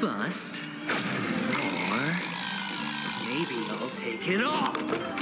bust. Or maybe I'll take it off.